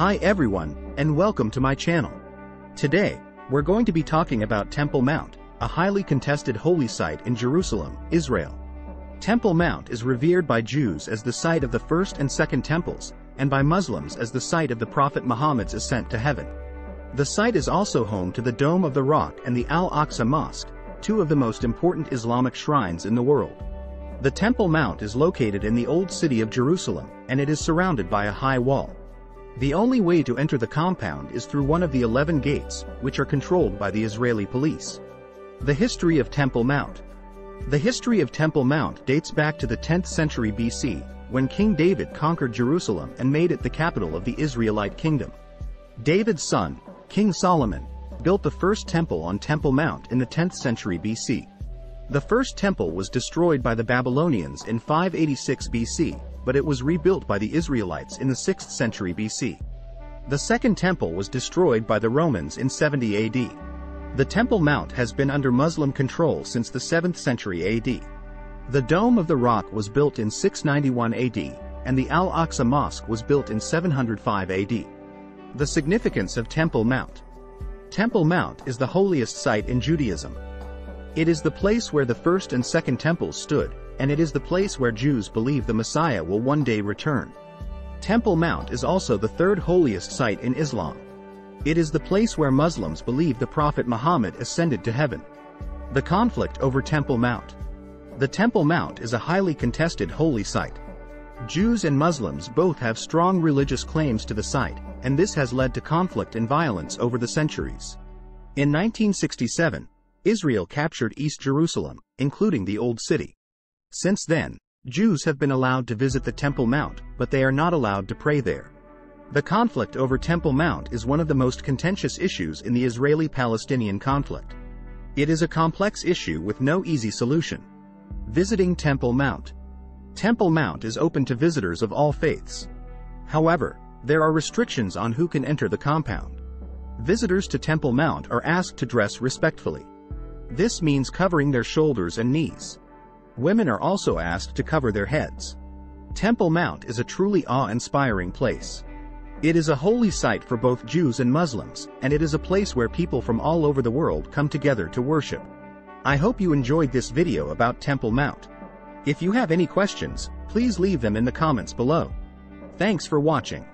Hi everyone, and welcome to my channel. Today, we're going to be talking about Temple Mount, a highly contested holy site in Jerusalem, Israel. Temple Mount is revered by Jews as the site of the first and second temples, and by Muslims as the site of the Prophet Muhammad's ascent to heaven. The site is also home to the Dome of the Rock and the Al-Aqsa Mosque, two of the most important Islamic shrines in the world. The Temple Mount is located in the Old City of Jerusalem, and it is surrounded by a high wall. The only way to enter the compound is through one of the 11 gates, which are controlled by the Israeli police. The history of Temple Mount. The history of Temple Mount dates back to the 10th century BC, when King David conquered Jerusalem and made it the capital of the Israelite kingdom. David's son, King Solomon, built the first temple on Temple Mount in the 10th century BC. The first temple was destroyed by the Babylonians in 586 BC, but it was rebuilt by the Israelites in the 6th century BC. The second temple was destroyed by the Romans in 70 AD. The Temple Mount has been under Muslim control since the 7th century AD. The Dome of the Rock was built in 691 AD, and the Al-Aqsa Mosque was built in 705 AD. The significance of Temple Mount Temple Mount is the holiest site in Judaism. It is the place where the first and second temples stood, and it is the place where Jews believe the Messiah will one day return. Temple Mount is also the third holiest site in Islam. It is the place where Muslims believe the Prophet Muhammad ascended to heaven. The conflict over Temple Mount. The Temple Mount is a highly contested holy site. Jews and Muslims both have strong religious claims to the site, and this has led to conflict and violence over the centuries. In 1967, Israel captured East Jerusalem, including the Old City. Since then, Jews have been allowed to visit the Temple Mount, but they are not allowed to pray there. The conflict over Temple Mount is one of the most contentious issues in the Israeli-Palestinian conflict. It is a complex issue with no easy solution. Visiting Temple Mount Temple Mount is open to visitors of all faiths. However, there are restrictions on who can enter the compound. Visitors to Temple Mount are asked to dress respectfully. This means covering their shoulders and knees. Women are also asked to cover their heads. Temple Mount is a truly awe-inspiring place. It is a holy site for both Jews and Muslims, and it is a place where people from all over the world come together to worship. I hope you enjoyed this video about Temple Mount. If you have any questions, please leave them in the comments below. Thanks for watching.